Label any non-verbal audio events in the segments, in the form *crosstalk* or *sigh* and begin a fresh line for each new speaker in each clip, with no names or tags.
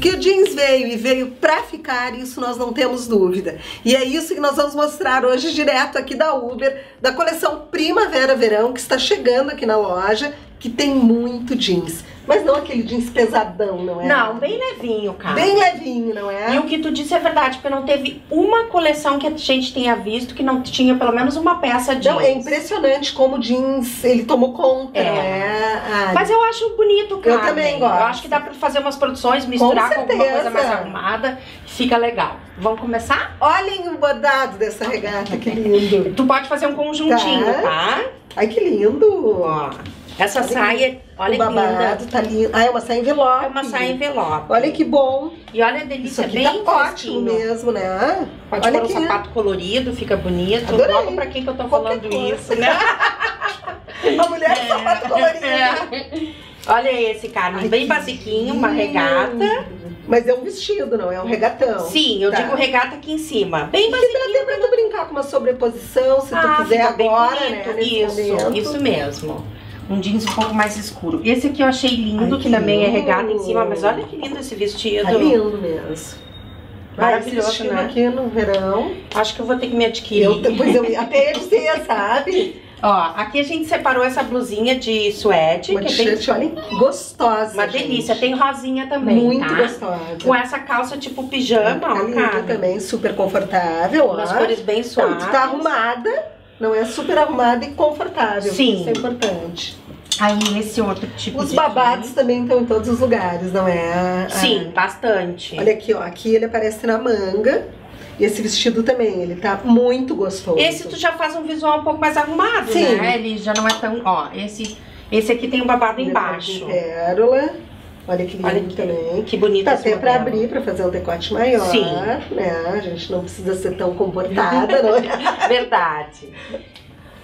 Que o jeans veio e veio pra ficar, isso nós não temos dúvida. E é isso que nós vamos mostrar hoje direto aqui da Uber, da coleção Primavera-Verão, que está chegando aqui na loja que tem muito jeans. Mas não aquele jeans pesadão, não é?
Não, bem levinho, cara.
Bem levinho, não é?
E o que tu disse é verdade, porque não teve uma coleção que a gente tenha visto que não tinha pelo menos uma peça jeans.
Não, é impressionante como o jeans, ele tomou conta,
É.
não é? Ah,
Mas eu acho bonito, cara.
também gosto.
Eu acho que dá pra fazer umas produções, misturar com, alguma
certeza.
coisa mais arrumada. Fica legal. Vamos começar?
olhem o bordado dessa regata, que lindo.
Tu pode fazer um conjuntinho,
Tá.
tá?
Ai, que lindo.
Ó, essa
Olha
saia, olha
o
que linda.
babado tá lindo. Ah, é uma saia envelope.
É uma saia envelope.
Olha que bom.
E olha a
Isso
delícia,
aqui
bem
tá ótimo mesmo, né?
Pode
Olha
pôr um sapato colorido, fica bonito.
Adorei.
Logo pra quem que eu tô
Qualquer
falando
coisa.
isso, *laughs* né?
A mulher de sapato colorido.
É. *laughs* Olha esse, Carmen, bem
que
basiquinho, uma regata.
Mas é um vestido, não é um regatão.
Sim, eu
Tá.
digo regata aqui em cima. Bem
E que dá
basiquinho.
até pra tu brincar com uma sobreposição, se tu
Ah,
quiser
fica bem
agora,
bonito.
né?
Isso,
momento.
isso mesmo. Um jeans um pouco mais escuro. Esse aqui eu achei lindo,
Ai,
que, também é
lindo.
regata em cima, mas olha que lindo esse vestido.
Tá lindo mesmo.
Maravilhoso, né?
aqui no verão.
Acho que eu vou ter que me adquirir.
Eu, pois eu até ia *laughs* sabe?
Ó, aqui a gente separou essa blusinha de suede,
Uma
que é bem
que gostosa.
uma
gente.
delícia. Tem rosinha também,
Muito
tá?
gostosa.
Com essa calça tipo pijama,
Tá
ó,
lindo
cara.
também, super confortável, ó.
Umas cores bem
Não,
suaves.
tu tá arrumada, não é super arrumada e confortável.
Sim.
Isso é importante.
Aí esse outro tipo
Os
de
babados também estão em todos os lugares, não é?
Sim,
Ah,
bastante.
olha aqui, ó. Aqui ele aparece na manga. E esse vestido também, ele tá muito gostoso.
Esse tu já faz um visual um pouco mais arrumado,
Sim.
né? Ele já não é tão. Ó, esse, esse aqui tem um babado
Ele
embaixo.
Pérola. Olha que lindo
Olha que,
também.
que bonito
Tá até pra
modelo.
abrir, pra fazer um decote maior.
Sim.
Né? A gente não precisa ser tão comportada, não é? *laughs*
Verdade.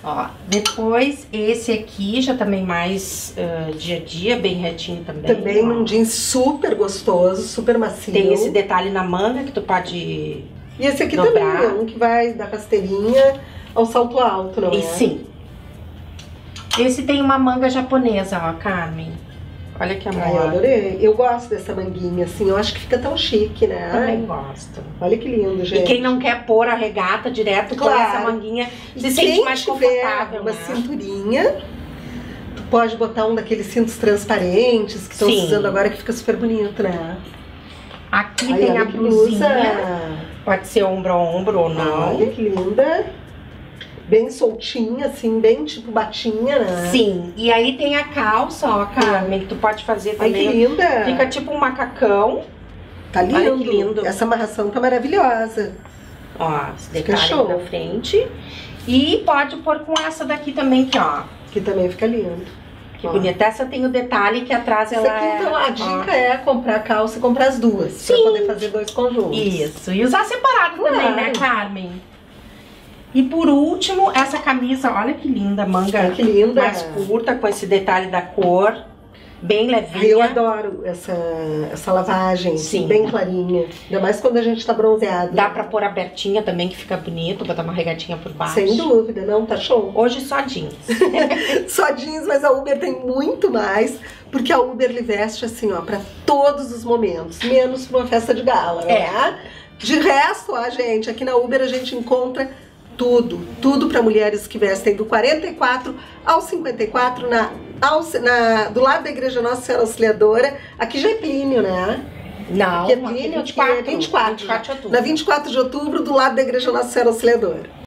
Ó, depois esse aqui já também mais ah, dia a dia, bem retinho também.
Também num jeans super gostoso, super macio.
Tem esse detalhe na manga que tu pode.
E esse aqui
dobrar.
também é um que vai da rasteirinha ao salto alto, não é?
E sim. Esse tem uma manga japonesa, ó, Carmen. Olha que
Ai, eu
amor.
adorei. Eu gosto dessa manguinha, assim. Eu acho que fica tão chique, né?
Também gosto.
Olha que lindo, gente.
E quem não quer pôr a regata direto com
Claro.
essa manguinha
E
se
quem
sente mais
tiver
confortável,
uma
né?
cinturinha, tu pode botar um daqueles cintos transparentes que estão usando agora que fica super bonito, né?
Aqui
Ai,
tem a blusinha. Pode ser ombro a ombro ou não.
Olha que linda. Bem soltinha, assim, bem tipo batinha, né?
Sim. E aí tem a calça, ó, Carmen, que tu pode fazer
Ai, que
também.
linda.
Fica tipo um macacão.
Tá lindo.
Olha que lindo.
Essa amarração tá maravilhosa.
Ó, esse
Fica show.
na frente. E pode pôr com essa daqui também, que ó.
Que também fica lindo.
Que
Ó.
bonita. Essa tem o detalhe que atrás ela
aqui,
é.
então, a
ó.
dica é comprar a calça e comprar as duas.
Sim.
Pra poder fazer dois conjuntos.
Isso. E usar separado
Claro.
também, né, Carmen? E por último, essa camisa, olha que linda, manga
que linda.
mais curta, com esse detalhe da cor, bem levinha.
Eu adoro essa, essa lavagem, assim,
Sim.
bem clarinha. Ainda mais quando a gente tá bronzeado.
Dá pra pôr abertinha também, que fica bonito, botar uma regatinha por baixo.
Sem dúvida, não, tá show.
Hoje só jeans. *laughs*
Só jeans, mas a Uber tem muito mais, porque a Uber lhe veste assim, ó, pra todos os momentos, menos pra uma festa de gala,
É.
né? De resto, ó, gente, aqui na Uber a gente encontra tudo, tudo para mulheres que vestem do 44 ao 54 na, ao- na, do lado da Igreja Nossa Senhora Auxiliadora. Aqui já é Plínio, né?
Não,
Que é
aqui
Plínio,
24,
que é 24,
24 de outubro.
Na 24 de outubro, do lado da Igreja Nossa Senhora Auxiliadora.